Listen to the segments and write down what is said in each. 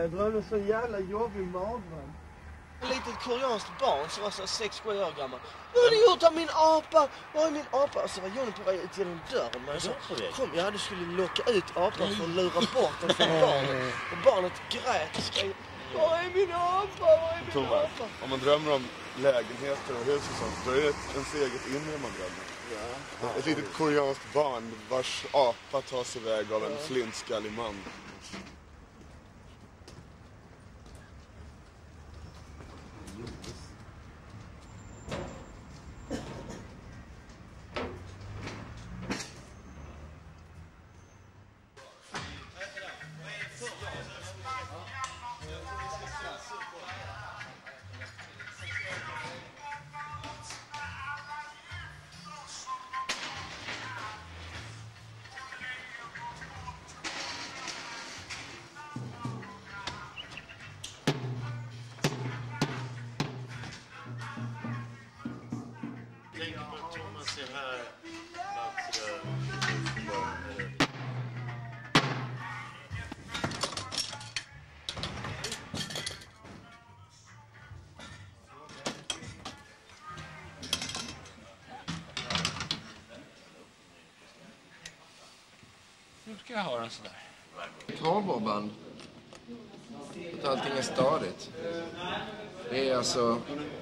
Jag drömde så jävla jobbig mardröm. Ett litet koreanskt barn som var så 6-7 år gammal. Vad har du gjort av min apa? Var är min apa? Och så var Johnny på väg ut genom dörren. Men jag sa, kom, ja du skulle locka ut apan för att lura bort den från barnet. Och barnet grät och skrek. Var är min apa? Var är min Thomas, apa? om man drömmer om lägenheter och hus och sånt, då är det ens eget inre man drömmer. Ett litet koreanskt barn vars apa tas iväg av en flintskallig man. Jag ha den sådär. kardborreband. Att allting är stadigt. Det är alltså,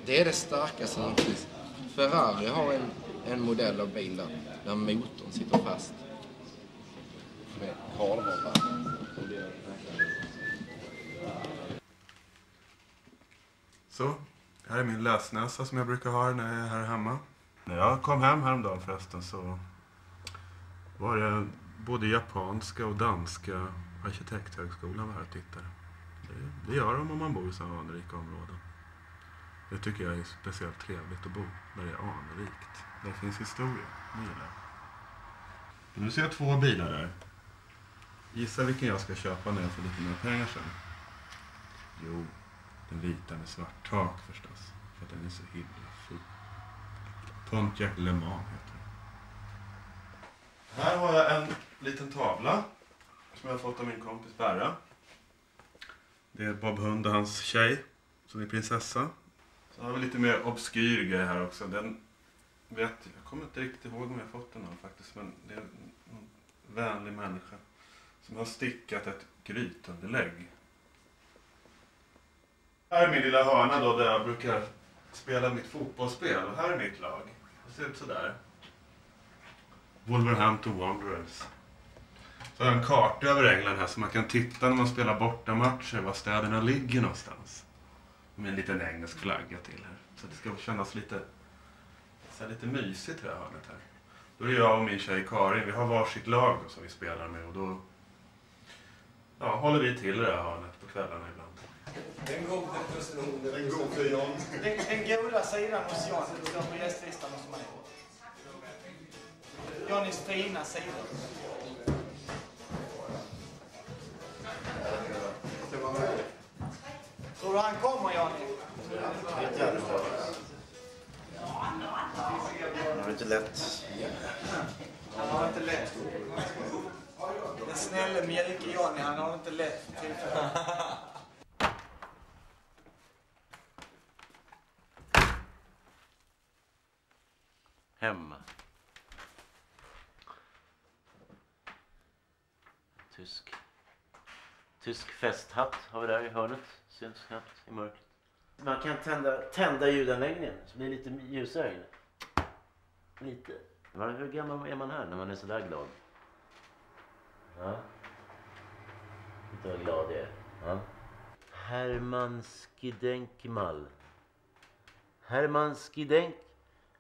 det är det starkaste som finns. Ferrari har en, en modell av bil där, där motorn sitter fast. Med kardborreband. Så, här är min lösnäsa som jag brukar ha när jag är här hemma. När jag kom hem häromdagen förresten så var det både japanska och danska arkitekthögskolan var här och tittade. Det, det gör de om man bor i sådana anrika områden. Det tycker jag är speciellt trevligt att bo där det är anrikt. Där finns historia. Det gillar jag. Nu ser jag två bilar där. Gissa vilken jag ska köpa när jag får lite mer pengar sen. Jo, den vita med svart tak förstås. För att den är så himla fin. Pontiac Le Mans heter den. Här har jag en liten tavla som jag har fått av min kompis Berra. Det är Bob Hund och hans tjej som är prinsessa. Så har vi lite mer obskyr grej här också. Den vet, jag kommer inte riktigt ihåg om jag fått den av faktiskt. Men det är en vänlig människa som har stickat ett grytunderlägg här är min lilla hörna då där jag brukar spela mitt fotbollsspel. Och här är mitt lag. Det ser ut sådär. Wolverhampton Wanderers. Så har jag en karta över England här så man kan titta när man spelar bortamatcher var städerna ligger någonstans. Med en liten engelsk flagga till här. Så det ska kännas lite, så här lite mysigt det här hörnet här. Då är jag och min tjej Karin, vi har varsitt lag då, som vi spelar med och då ja, håller vi till det här hörnet på kvällarna ibland. Den gode personen. Den gode John. Den, den goda sidan hos John, det står på gästlistan hos mig. Johnnys fina sida. Tror du han kommer Johnny? Det var inte lätt. Han har inte lätt. Den snälle mjuke Johnny, han har inte lätt för tillfället. Hemma. Tysk. Tysk festhatt har vi där i hörnet. Syns knappt i mörkret. Man kan tända, tända ljudanläggningen så blir det lite ljusare inne. Lite. Var- Hur gammal är man här när man är sådär glad? Ja. Titta vad glad jag är. Ja. Herman Skidenkmal. Herman Skidenk...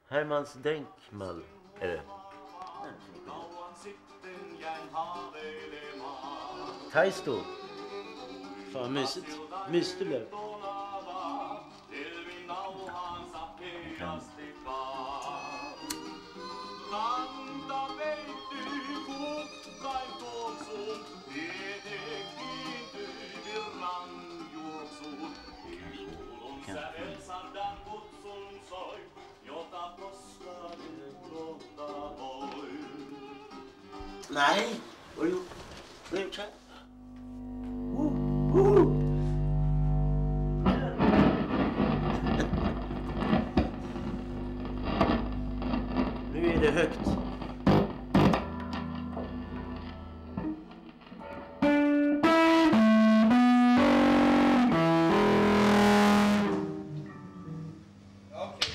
Hermans Denkmal är det. Taisto. Vad har du gjort? Vad har du gjort så här? Oh, oh. högt. Okay.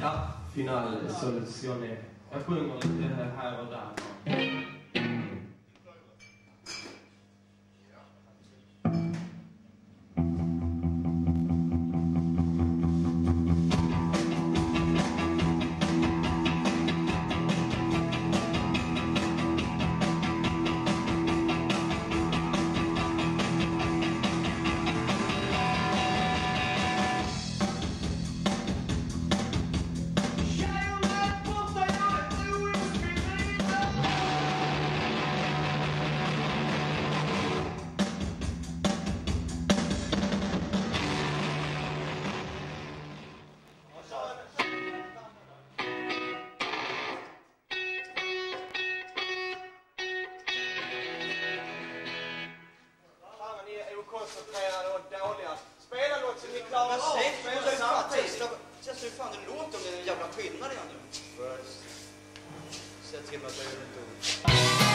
Ja, final soluzione. Jag sjunger lite här och där. Är okoncentrerade och dåliga. Spela något som ni klarar Men av. säg Spela säg fan samtidigt. tyst. Jag ser fan det låter om det är en jävla skillnad igen nu. Säg till mig att jag gör inte ont.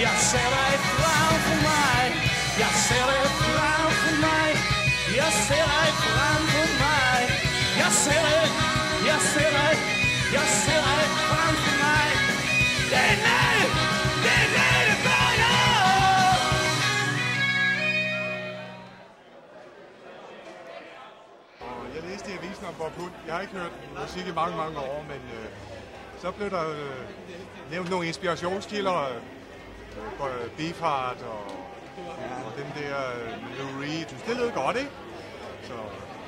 Jag ser dig framför mig. Jag ser dig framför mig. Jag ser dig framför mig. Jag ser dig, jag ser dig. Jag ser dig framför mig. Det är nu, det är nu det börjar. Jag jeg læste i avisen om Bob Hund. Jeg har ikke hørt musik i mange, mange år, men øh, så blev der øh, nævnt nogle inspirationskilder. Øh, øh, Beefheart og, og den der Lou Reed. Det lød godt, ikke? Så,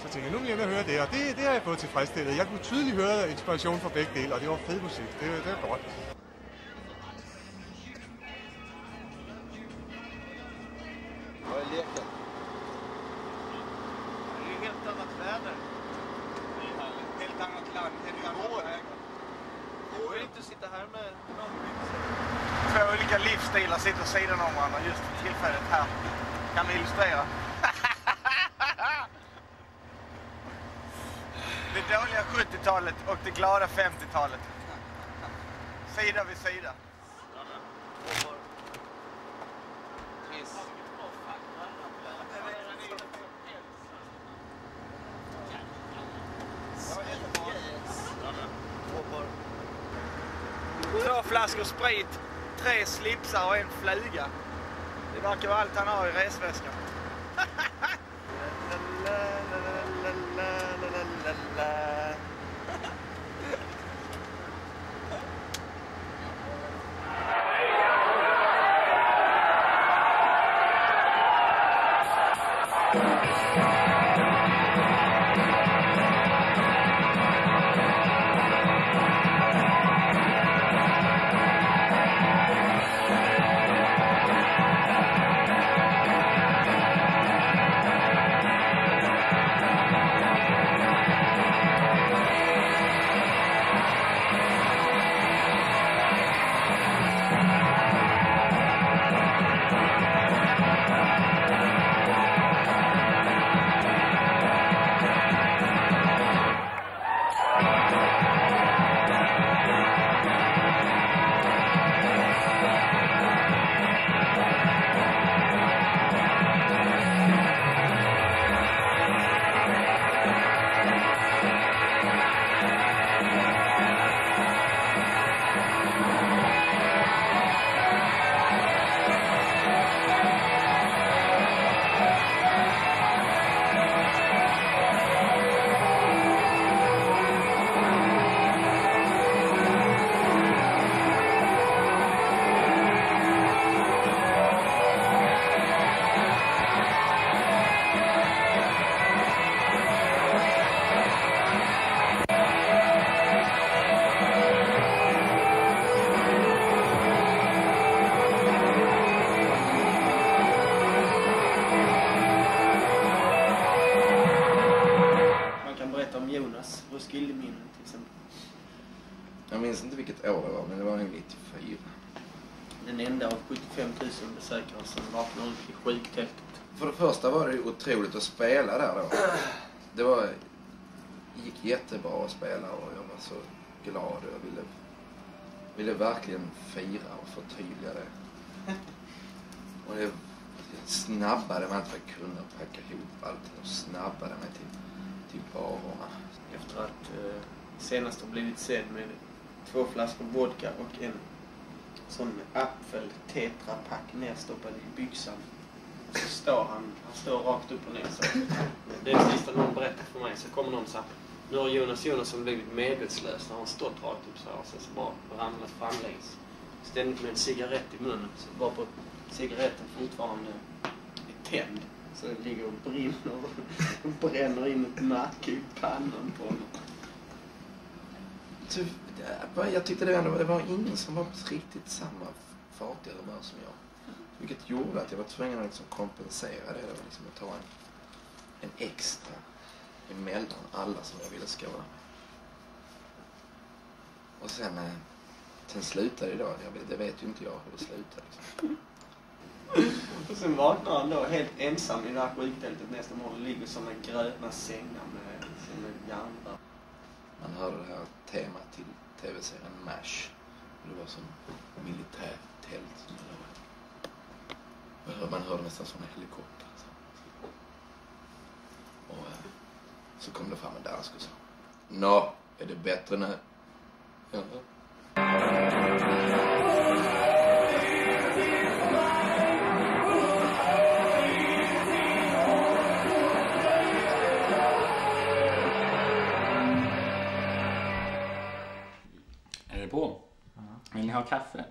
så tænkte jeg, nu vil jeg høre det, og det, det har jeg fået tilfredsstillet. Jeg kunne tydeligt høre inspiration fra begge dele, og det var fed musik. Det, det var godt. Vad är leken? Det är ju helt annat väder. Helt annat land, helt annat vägar. Det går inte att sitta här med någon. Två olika livsstilar sitter sidan om varandra just för tillfället här. Kan vi illustrera. Det dåliga upp det glada 50-talet. Sida vid sida. två flaskor sprit, tre slipsar och en fluga. Det verkar vara allt han har i resväskan. Det första var det ju otroligt att spela där då. Det var, gick jättebra att spela och jag var så glad och jag ville, ville verkligen fira och förtydliga det. Och det, snabbade mig att jag kunde packa ihop allting och snabbade mig till, till barerna. Efter att eh, senast har blivit sedd med två flaskor vodka och en sån apfel tetrapack nerstoppad i byxan. Så står han, han står rakt upp och ner så. Det är det sista någon berättar för mig. Så kommer någon så här. Nu har Jonas Jonasson blivit medvetslös när han stått rakt upp så här och sen så bara ramlat framlänges. Ständigt med en cigarett i munnen. Så bara på cigaretten fortfarande är tänd. Så den ligger och brinner och bränner in ett nacke i pannan på honom. Jag tyckte det ändå det var ingen som var på riktigt samma fartiga humör som jag. Vilket gjorde att jag var tvungen att liksom kompensera det. Det var liksom att ta en, en extra emellan alla som jag ville skåla med. Och sen, eh, sen slutade det då. Det vet ju inte jag hur det slutade. Liksom. Och sen vaknar han då helt ensam i det här sjuktältet nästa morgon. Ligger såna gröna sängar med, med järnrör. Man hörde det här temat till tv-serien MASH. Det var som militärt tält som. Man hörde, man hörde nästan såna helikoptrar. Så. Och eh, så kom det fram en dansk och sa Nå, är det bättre nu? Ja. Är det på? Vill ni ha kaffe?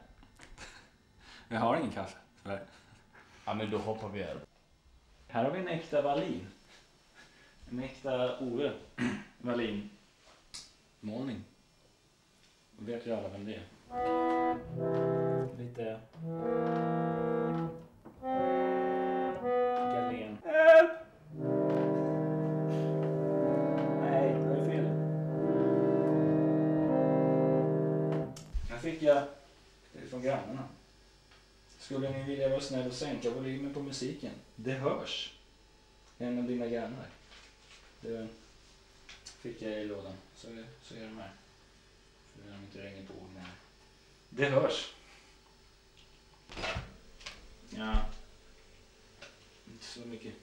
Jag har ingen kaffe, tyvärr. Ja, men då hoppar vi över. Här har vi en äkta Wallin. En äkta Ove Wallin. Målning. Vet ju alla vem det är. Lite... Galen. Nej, det var fel. Här fick jag från grannarna. Skulle ni vilja vara snäll och sänka volymen på musiken? Det hörs. En av dina grannar. Det fick jag i lådan. Så, så är de här. För de inte ringer på när Det hörs. Ja. Inte så mycket.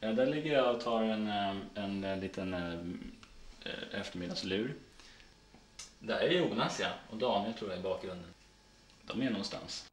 Ja, där ligger jag och tar en, eh, en, en, liten eh, eftermiddagslur. Där är Jonas ja, och Daniel tror jag i bakgrunden. De är någonstans.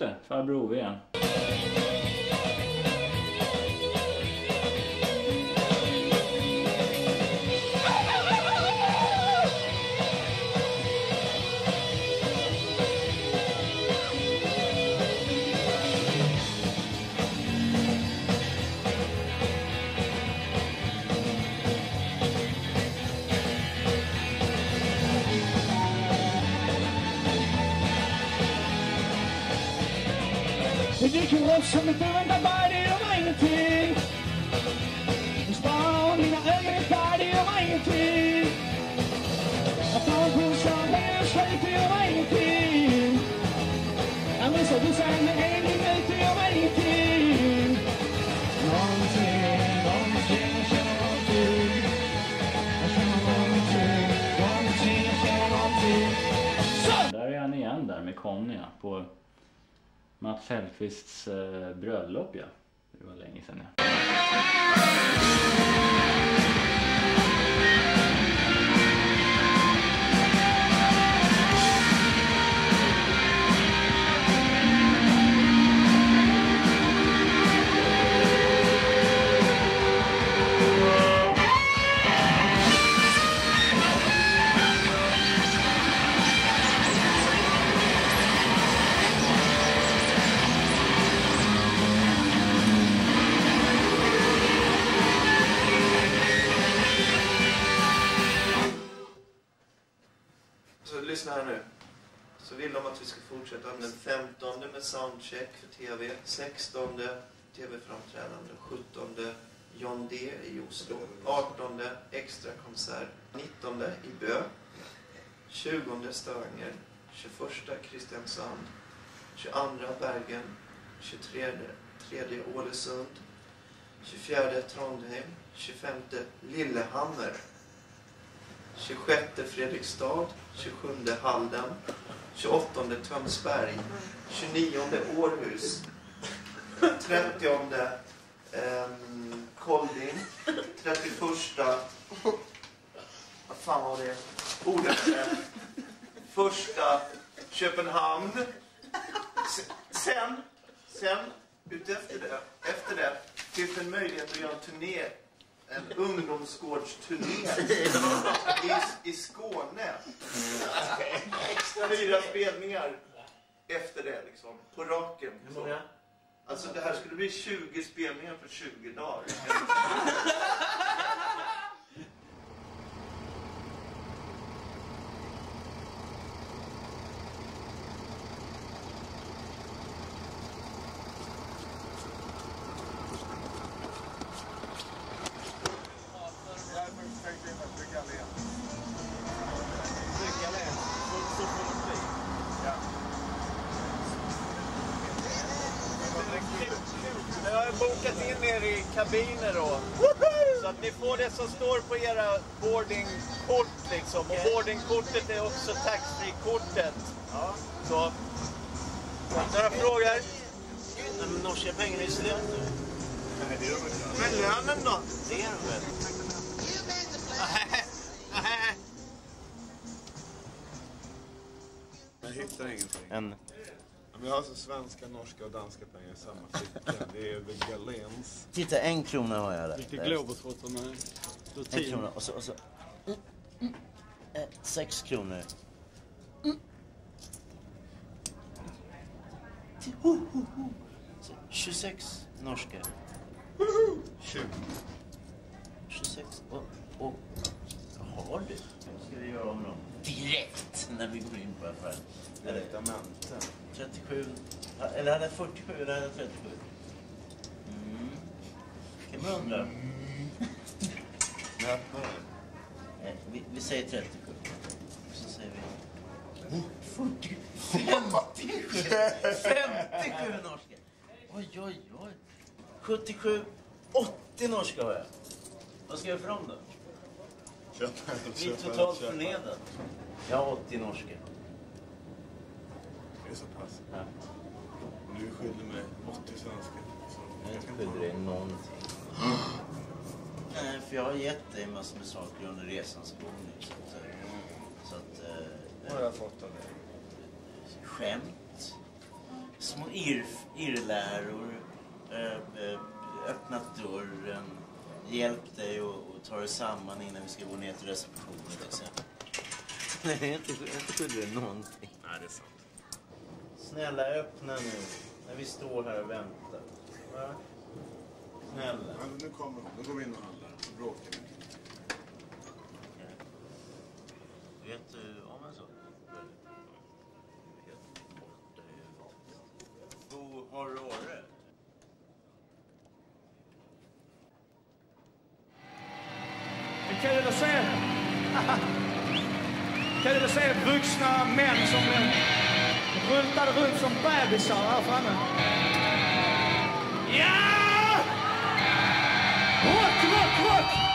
Det, farbror Ove igen. Ingenting. Jag tar en det gör mig ingenting. Jag missar med en det gör mig ingenting. Någonting, någonting, jag känner någonting. Jag känner någonting, någonting, jag känner någonting. Så! Där är han igen där med Conny ja, på Mats Hellqvists eh, bröllop ja. Det var länge sedan ja. Thank you. Med soundcheck för TV, 16 TV-framträdande, 17 John D. i Oslo, 18 extra konsert, 19 i Bö, 20 Stavanger, 21 Kristiansand, 22 Bergen, 23 3 Ålesund, 24 Trondheim, 25 Lillehammer, 26 Fredrikstad, 27 Halden, 28 Tönsberg, 29 Århus, 30 ehm, Kolding, 31 vad fan var det? Odense, första Köpenhamn, sen, sen utefter det, efter det finns det en möjlighet att göra en turné en ungdomsgårdsturné. I, i Skåne. Fyra spelningar efter det, liksom. På raken. Hur många? Alltså det här skulle bli 20 spelningar på 20 dagar. kabiner då. Så att ni får det som står på era boardingkort liksom. Och boardingkortet är också taxfree-kortet. Ja. Så. Några frågor? De norska pengarna är slut nu. Men lönen då? Det är de väl? Jag hittar ingenting. En. Vi har alltså svenska, norska och danska pengar i samma ficka. Det är The Galens. Titta, en krona har jag där. Lite Där. globetrottarna. En krona och så... Och så. Mm, mm. Eh, sex kronor. Mm. Ho, ho, ho. Så, 26 norska. 20. 26. Och, och har du? Ska vi göra om dem direkt när vi går in på affären? Eller Traktamenten. 37. Ja, Eller hade jag 47 eller hade jag 37? Mm. kan man undra. Eh, Vi, vi säger 37. Så säger vi... 40, 57, 57 norska. Oj, oj, oj. 77, 80 norska har jag. Vad ska jag göra för dem då? Köp en, Vi är totalt förnedrade. Jag har 80 norska. Är så pass. Ja. Du skyldig mig 80 svenska. Jag inte skyldig dig någonting. Nej, för jag har gett dig massor med saker under resans gång nu. Så att, eh, så att eh, Vad har jag fått av dig? skämt, små ir, irrläror, eh, eh, öppnat dörren, hjälpt dig att ta dig samman innan vi ska gå ner till receptionen till exempel. Nej, jag är inte skyldig dig någonting. Nej, det är sant. Snälla, öppna nu. När vi står här och väntar. Va? Snälla. Ja, nu kommer hon. Nu går vi in och handlar. Så bråkar vi. Vet du om en sak? Bo, har du Åre? Det är kul att se. kul att se vuxna män som eh, rultade runt som bebisar här framme. Ja! Rock, rock, rock!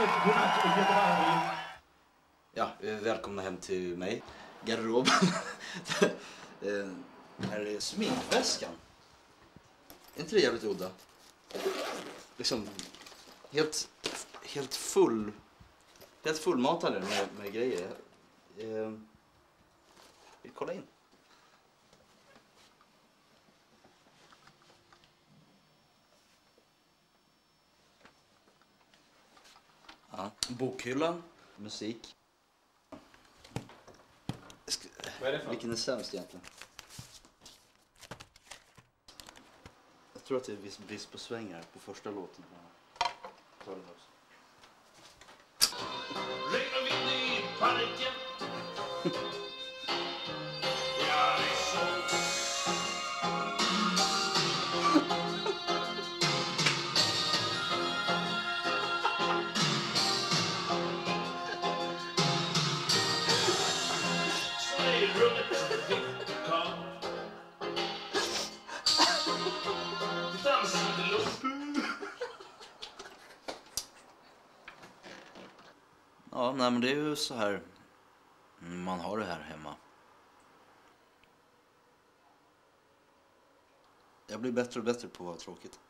Mycket. Godnatt Göteborg. Ja, eh, välkomna hem till mig. Garderoben. Eh, här är sminkväskan. Är inte det jävligt udda? Liksom helt, helt full. Helt fullmatade med, med grejer. Eh, vill kolla in. Ja. Bokhyllan. Musik. Sk Vad är det för? Vilken är sämst egentligen? Jag tror att det är viss brist på svängar på första låten. Ta den också. Regnar vi i parken Ja, nej men det är ju så här man har det här hemma. Jag blir bättre och bättre på att vara tråkigt.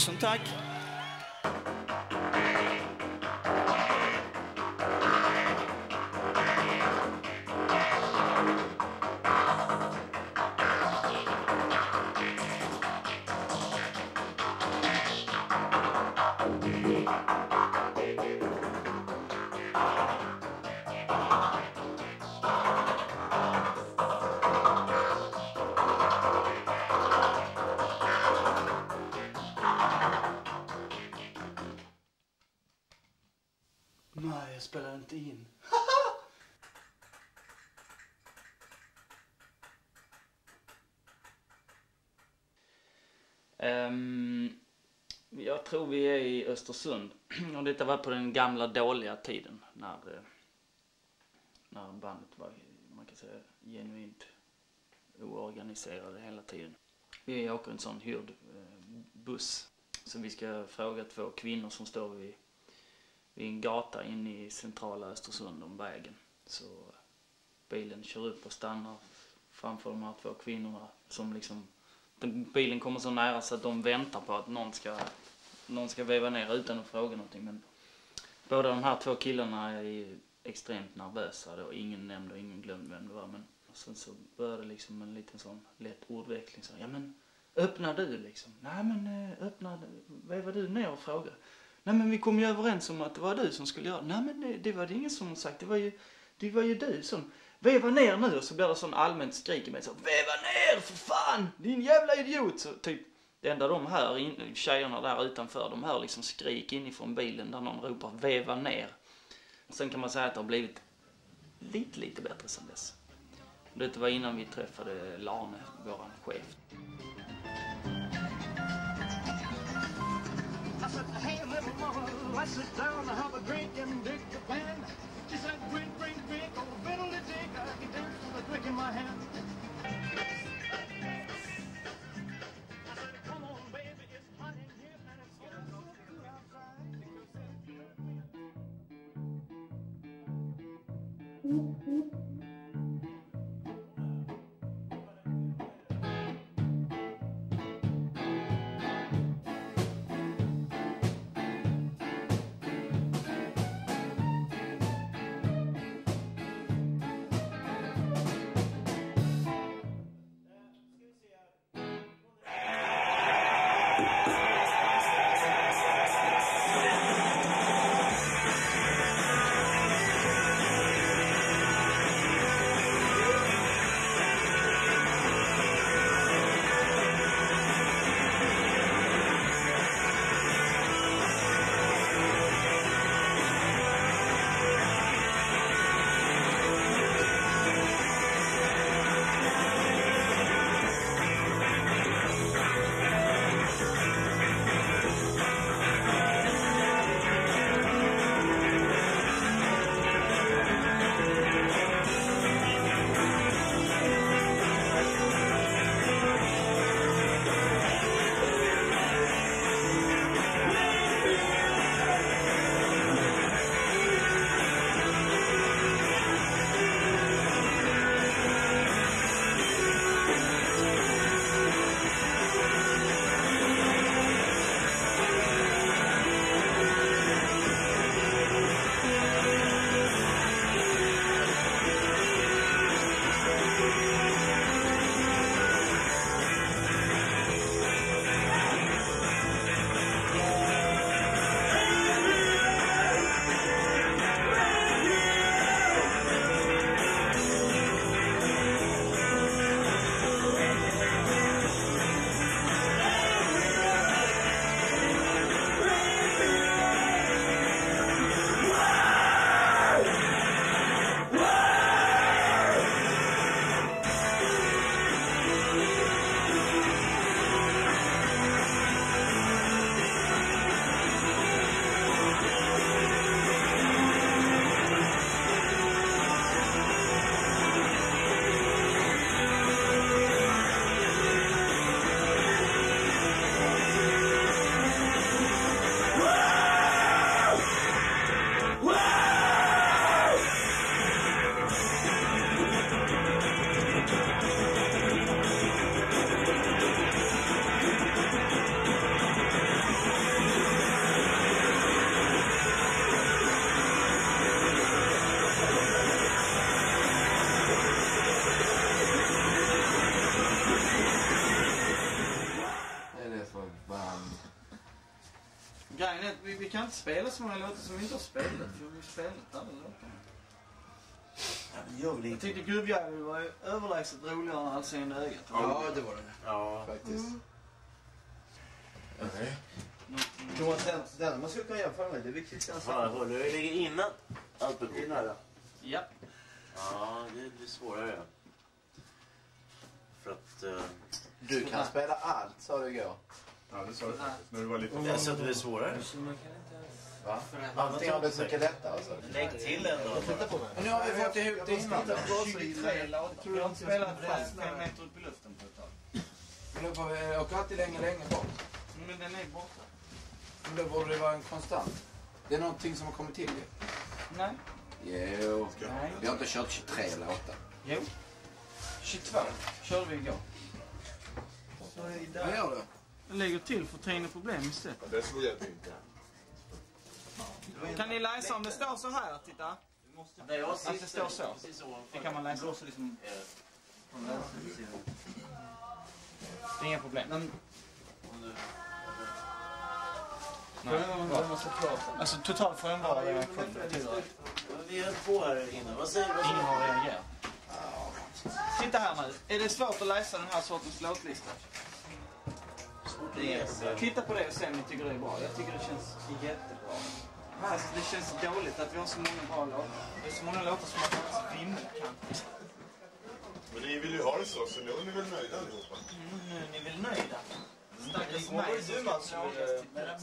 Tusen tack. Östersund. Och detta var på den gamla dåliga tiden när, eh, när bandet var, eh, man kan säga, genuint oorganiserade hela tiden. Vi åker en sån hyrd eh, buss. Så vi ska fråga två kvinnor som står vid, vid en gata inne i centrala Östersund om vägen. Så bilen kör upp och stannar framför de här två kvinnorna som liksom den, bilen kommer så nära så att de väntar på att någon ska, någon ska veva ner utan att fråga någonting. Men båda de här två killarna är ju extremt nervösa då. Ingen nämnde och ingen glömde vem det var. Men sen så började liksom en liten sån lätt ordväxling. Så, ja men öppna du liksom. Nej men eh, öppna, veva du ner och fråga. Nej men vi kom ju överens om att det var du som skulle göra det. Nej men det, det var det ingen som sagt. Det var ju, det var ju du som... Veva ner nu och så blir det sån allmänt skrik i mig så. Veva ner för fan! Din jävla idiot! Så typ det enda de hör, in, tjejerna där utanför, de hör liksom skrik inifrån bilen där någon ropar veva ner. Sen kan man säga att det har blivit lite, lite bättre sen dess. Det var innan vi träffade Lane, våran chef. Alltså, spela så många låtar som vi inte har spelat. För vi har spelat alla låtarna. Jag tyckte Gubbjävel var ju överlägset roligare än Allseende ögat. Ja, det var det. Ja, faktiskt. Okej. Thomas, den, den man skulle kunna jämföra med, det är viktigt Fan, håller det ligger innan alpekort? Innan, ja. Ja. Ja, det blir svårare. För att... eh, Du kan spela allt, sa du igår. Ja, det sa du faktiskt. När du var lite Jag sa att det blir svårare. Va? Allting har blivit mycket lättare alltså. Lägg till en då. Titta på mig. Men nu har vi fått ihop det innan. 23 låtar. Jag har inte spelat fast fem meter upp i luften på ett tag. Men då får vi åka alltid längre, längre bort. Men den är borta. Men då borde det vara en konstant. Det är någonting som har kommit till ju. Nej. Jo. Nej. Vi har inte kört 23 låtar. Jo. 22 körde vi igår. Vad gör du? Jag lägger till för Trine Problem istället. Det såg jätteintressant. Kan ni läsa om det står så här? Titta. Där jag Att det står så. Det kan man läsa också liksom. Det är inga problem. Men du- Alltså total frånvaro av reaktion. Vi är på här inne. Vad säger vad Ingen har reagerat. Titta här nu. Är det svårt att läsa den här sortens låtlista? Titta på det och se om ni tycker det är bra. Jag tycker det känns jättebra. Fast det känns dåligt att vi har så många bra låtar. Det är så många låtar som man faktiskt rimligt kan. Men ni vill ju ha det så, så nu är ni väl nöjda allihopa? Mm, nu är ni väl nöjda? Stackars Igår var mig det som du, ska Mats, som ville- spela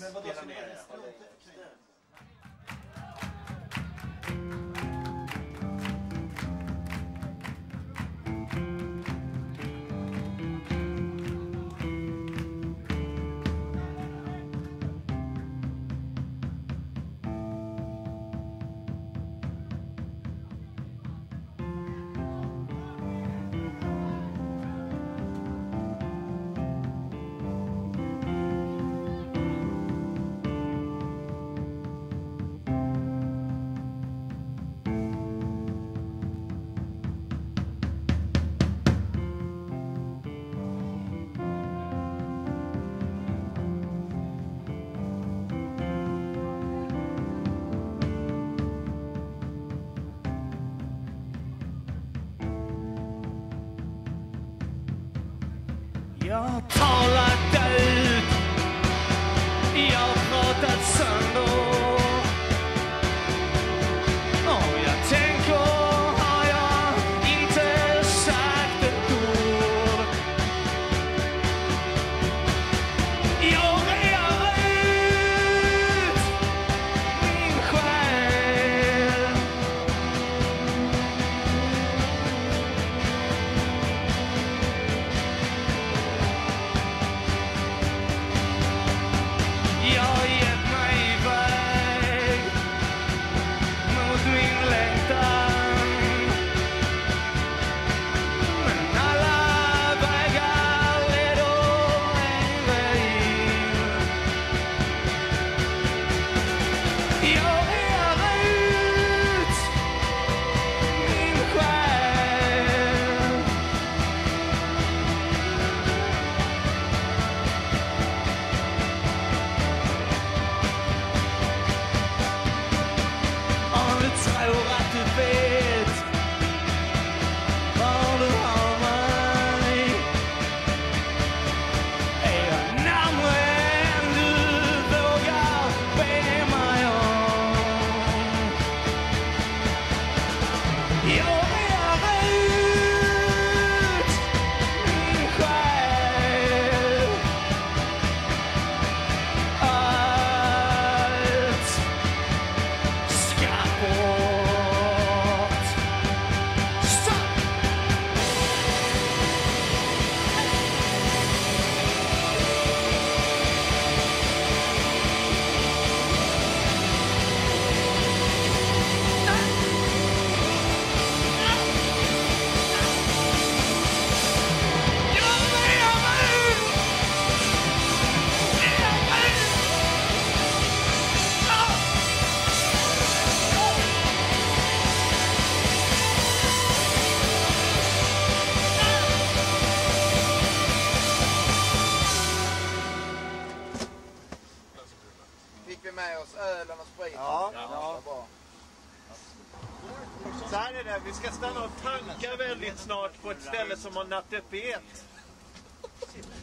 som har nattöppet.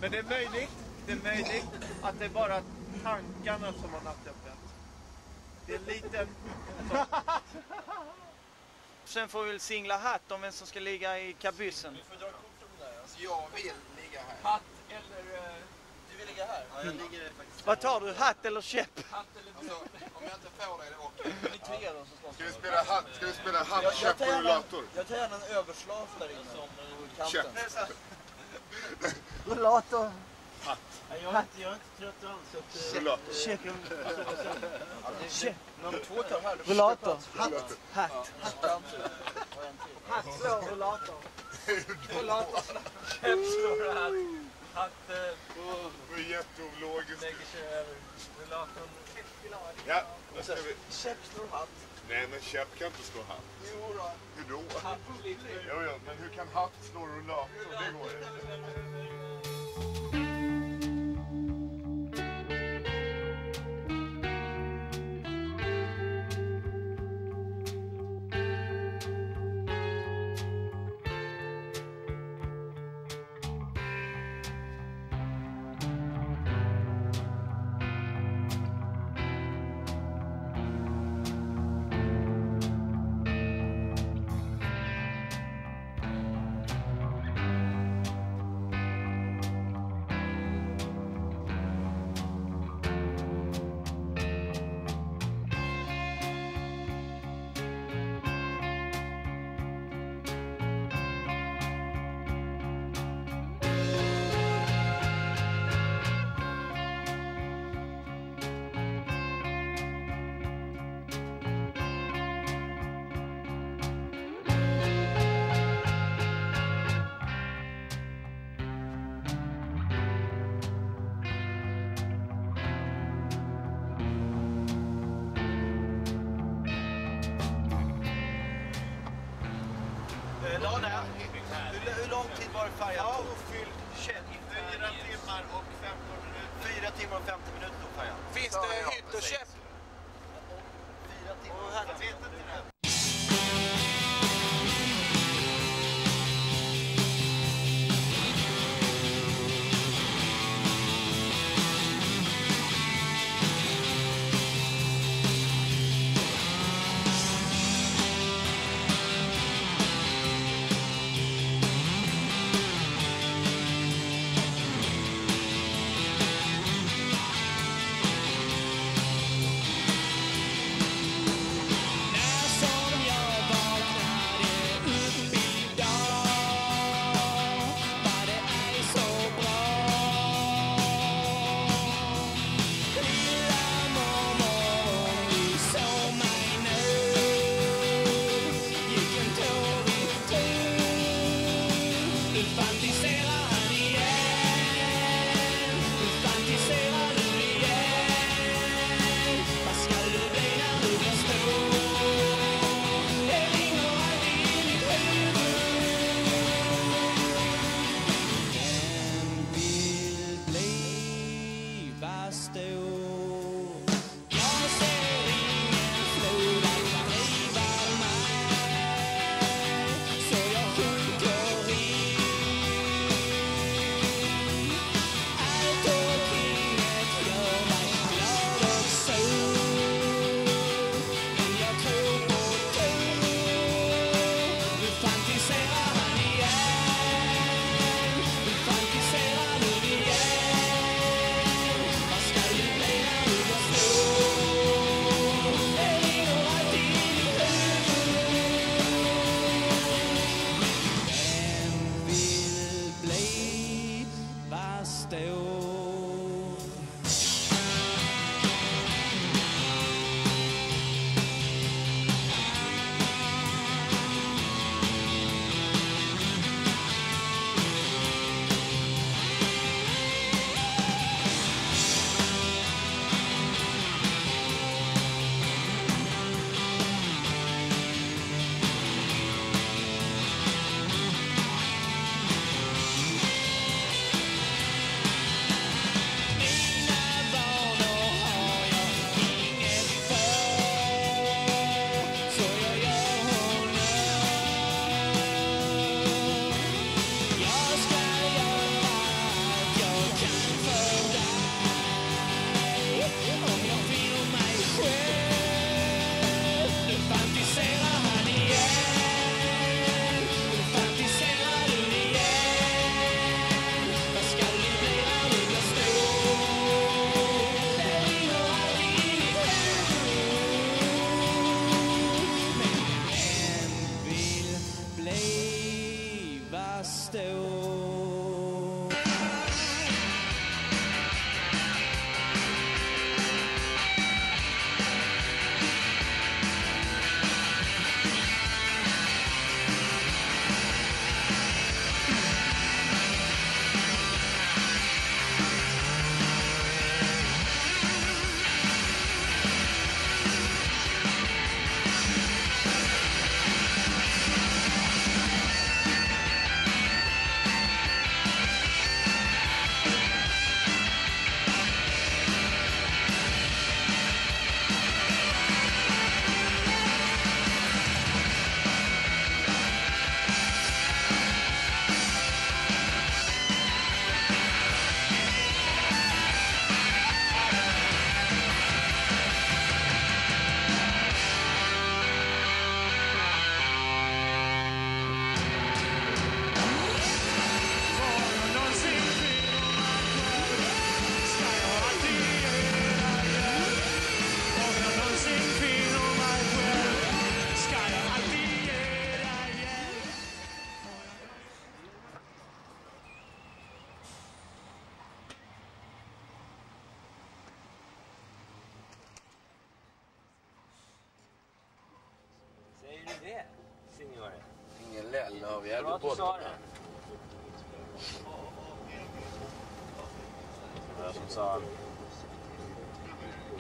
Men det är möjligt, det är möjligt att det är bara tankarna som har nattöppet. Det är en liten... Sen får vi väl singla hatt om vem som ska ligga i kabyssen. Alltså, jag vill ligga här. Hatt eller... eh, Du vill ligga här? Ja, jag ligger faktiskt Vad tar du? Hatt eller käpp? Alltså, om jag inte får det, är det okej. Ni tre då. Ska vi spela hatt, ska vi spela hatt, Jag- käpp och rullator? Jag tar gärna en överslav där inne. Som eh, kanten. Rullator. Hatt. Jag är inte, jag är inte trött alls. eh, Rullator. Käpp. Käpp. Men om två tar här, då Rullator. Hatt. Hatt. Hatt. Hatt slår rullator. Rullator. Käpp slår hatt. Hatt eh, Det var jätteologiskt. lägger sig över rullatorn. Ja, då ska vi... Käpp slår hatt. Nej, men käpp kan inte slå hatt. Jo då. Hur då? Hatt. Jo, jo, men hur kan hatt slå rullator? Det går inte. färjan ja. påfylld källare i 4 timmar och 15 minuter. 4 timmar och 50 minuter tog färjan. Finns det hytt och källare?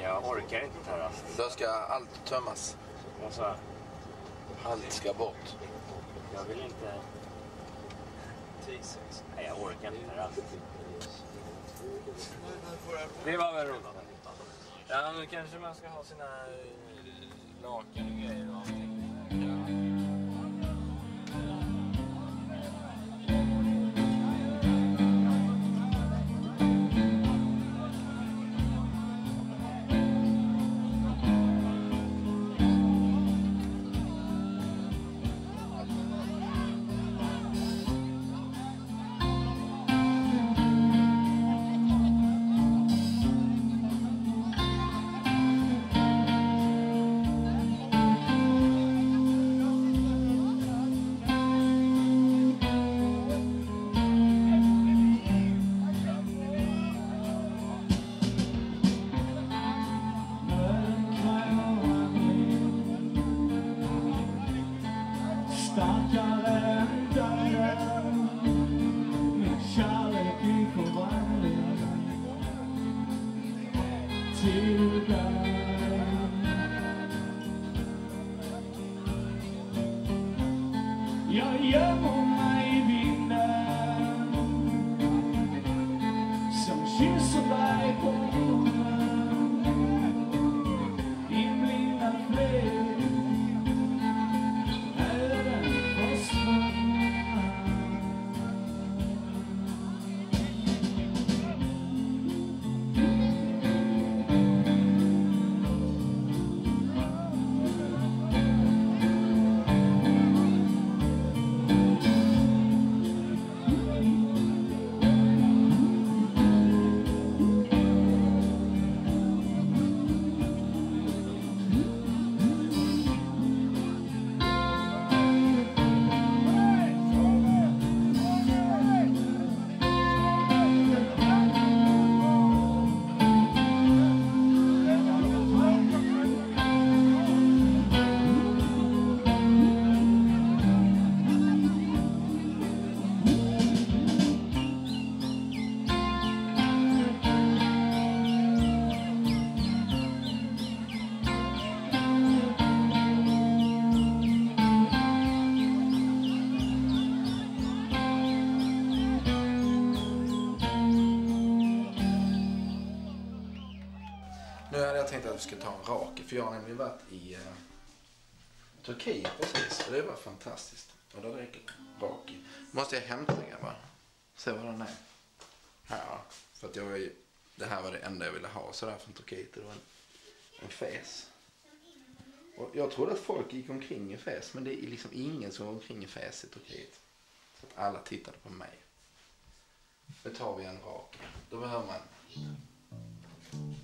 Jag orkar inte ta rast. Då ska allt tömmas. Vad Allt ska bort. Jag vill inte... Nej, jag orkar inte terrassen. Det var väl roligt. Ja, nu kanske man ska ha sina lakan och grejer och allting. Jag tänkte att vi skulle ta en rake, för jag har nämligen varit i eh, Turkiet precis. Och det var fantastiskt. Och då räcker rake. Måste jag hämta den bara. Se vad den är. Ja, För att jag var ju, det här var det enda jag ville ha sådär från Turkiet. Det var en, en fes. Och jag trodde att folk gick omkring i fes, men det är liksom ingen som går omkring i fes i Turkiet. Så att alla tittade på mig. Nu tar vi en rak. Då behöver man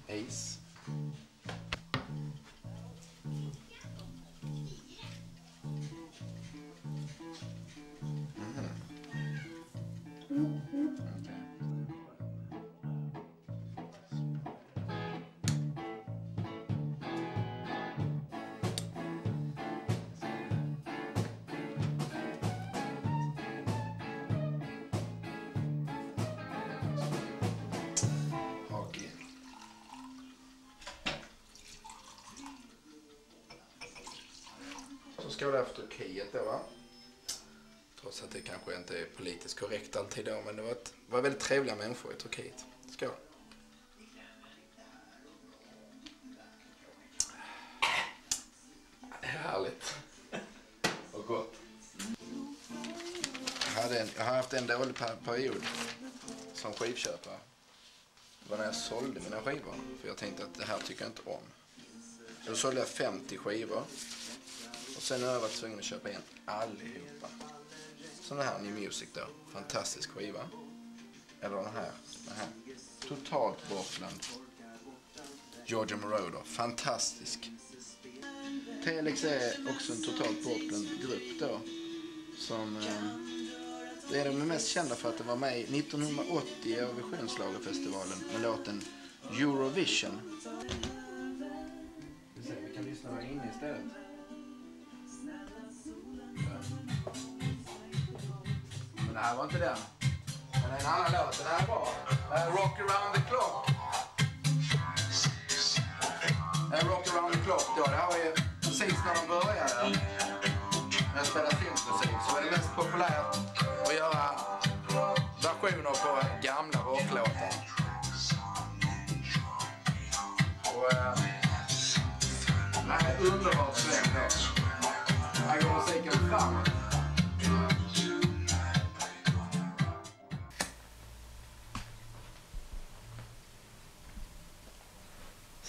Ace. うん。Så ska vi för Turkiet då va? Trots att det kanske inte är politiskt korrekt alltid då, men det var, ett, var väldigt trevliga människor i Turkiet. Skål. Härligt. Och gott. Jag, hade en, jag har haft en dålig period som skivköpare. Det var när jag sålde mina skivor. För jag tänkte att det här tycker jag inte om. Då sålde jag 50 skivor. Och sen har jag varit tvungen att köpa igen allihopa. Som den här New Music då. Fantastisk skiva. Eller den här. Den här. Totalt bortglömd. Georgia Moroder. Fantastisk. Telex är också en totalt bortglömd grupp då. Som... Eh, det är de mest kända för att det var med i 1980 i Eurovisionsschlagerfestivalen med låten Eurovision. Vi kan lyssna där inne istället. Det här var inte den. Men det är en annan låt. Den här är bra. Det här Rock around the clock. Det Rock around the clock då. Det här var ju precis när de började. när jag spelar filmmusik så var det mest populärt att göra versioner på gamla rocklåtar. Och, eh, nej, underbart sväng då. Här går musiken framåt.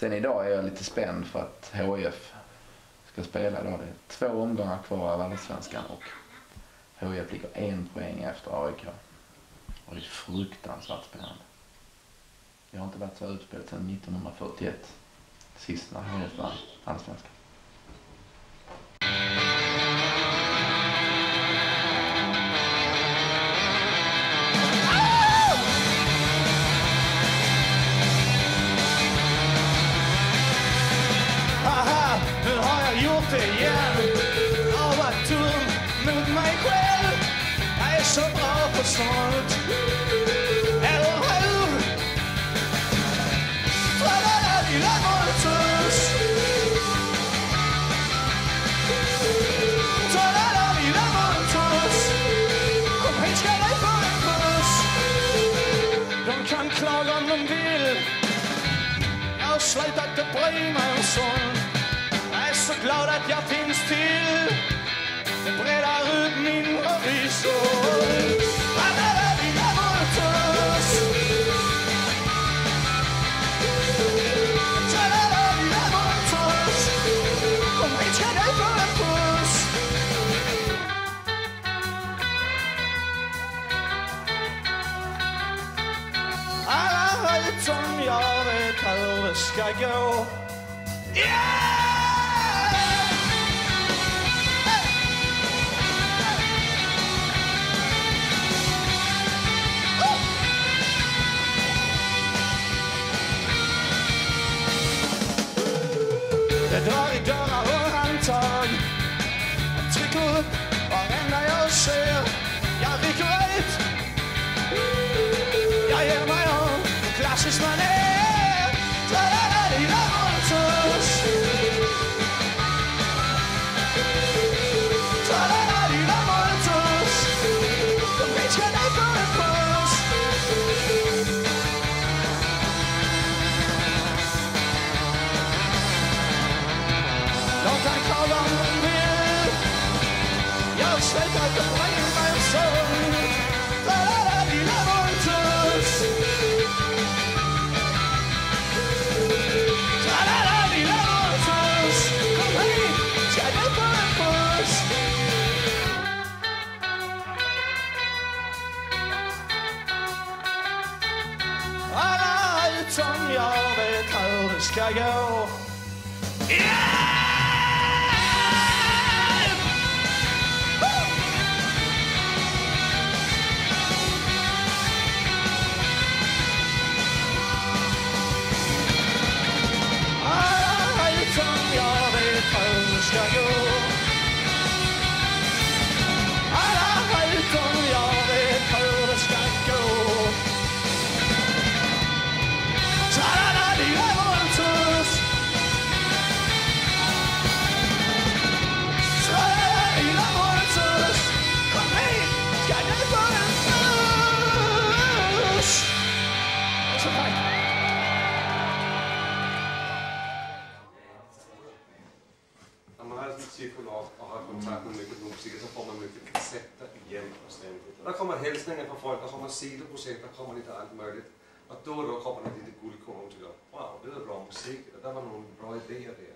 Sen idag är jag lite spänd för att HIF ska spela idag. Det är två omgångar kvar av Allsvenskan och HIF ligger en poäng efter AIK. Och det är fruktansvärt spännande. Jag har inte varit så utspelat sedan 1941. Sist när HIF vann Allsvenskan. Sånt. Jag är så glad att jag finns till. Det breddar ut min horisont. Hur det ska gå. Där kommer lite allt möjligt. Och då och då kommer det lite guldkorn och tycker wow, det är bra musik, det där var några bra idéer där.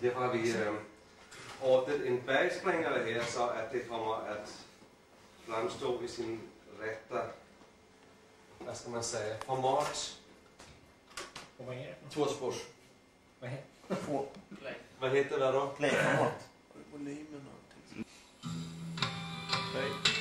Därför har vi eh, ordnat en bergsprängare här så att det kommer att framstå i sin rätta, vad ska man säga, format. Och vad är det? Tvåspårs. Vad heter heter det då? Playformat. Volymen någonting. Stötte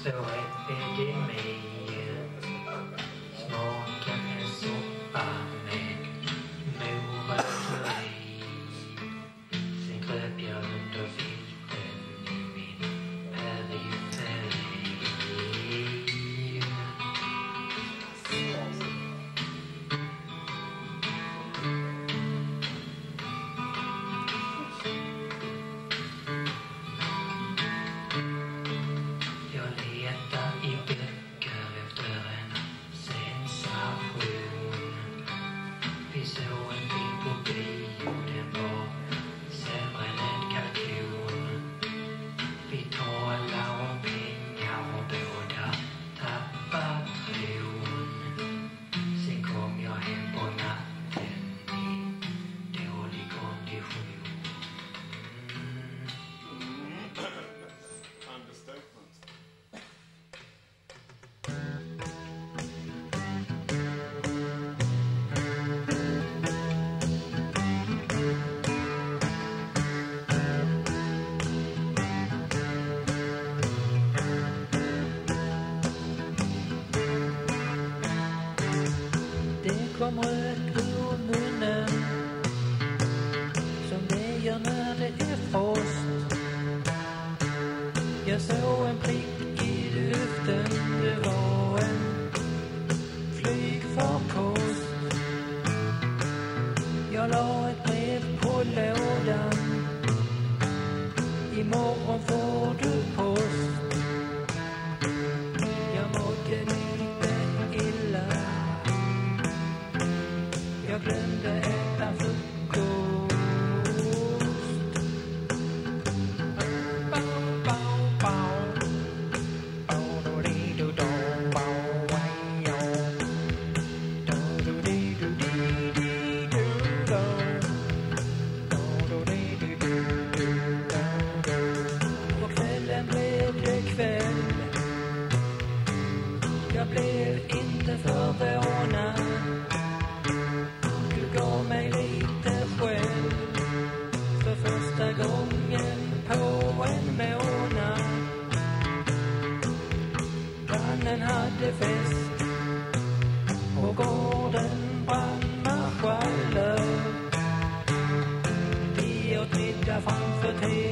still waiting me. Vi åt middag framför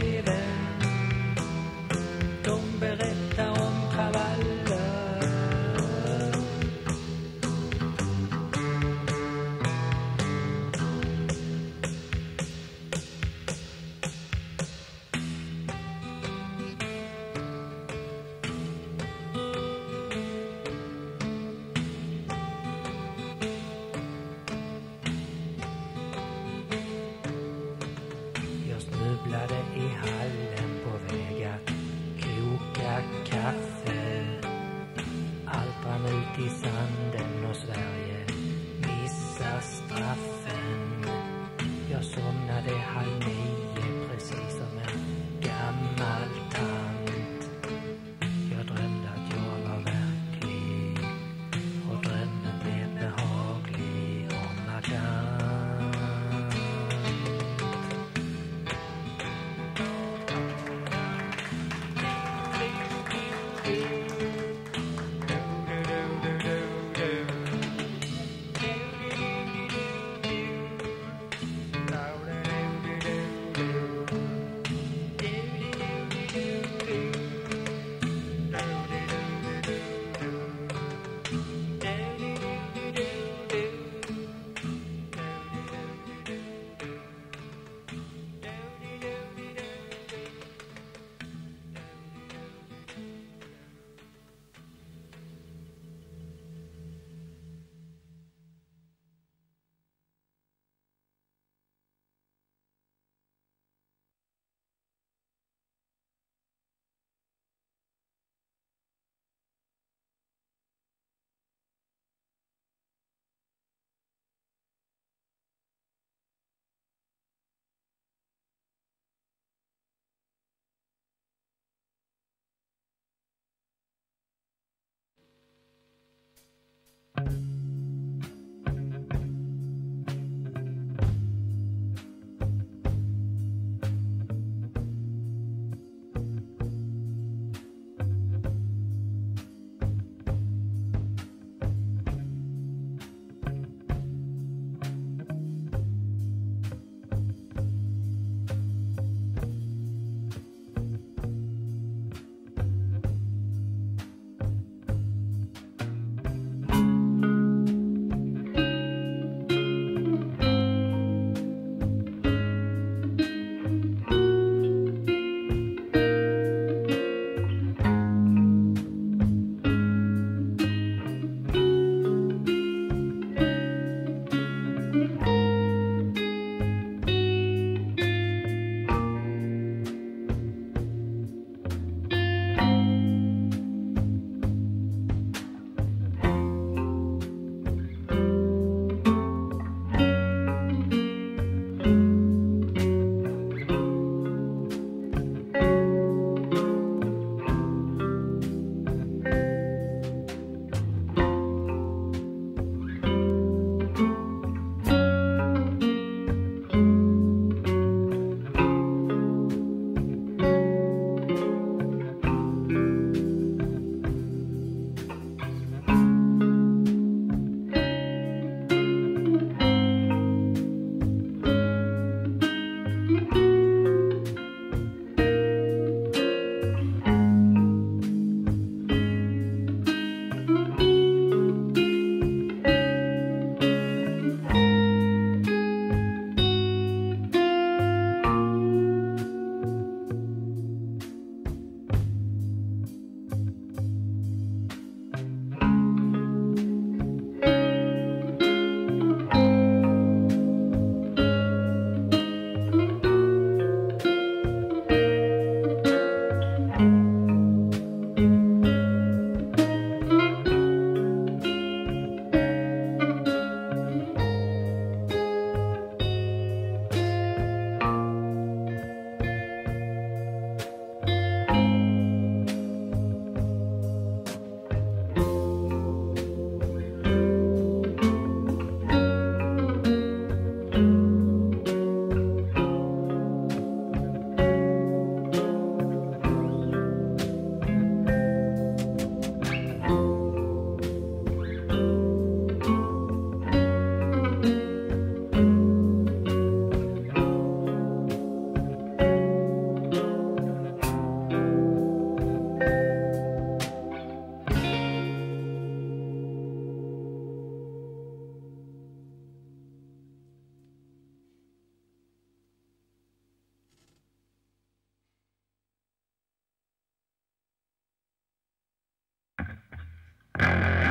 En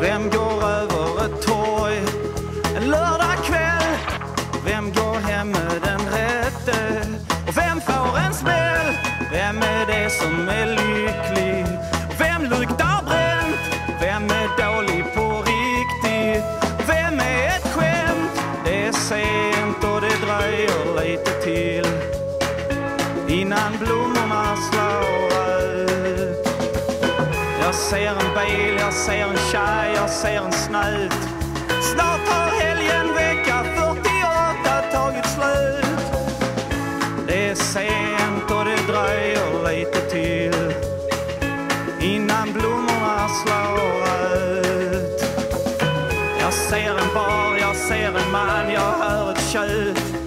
them jag ser en snut. Snart har helgen vecka 48 tagit slut. Det är sent och det dröjer lite till innan blommorna slår ut. Jag ser en bar, jag ser en man, jag hör ett tjut.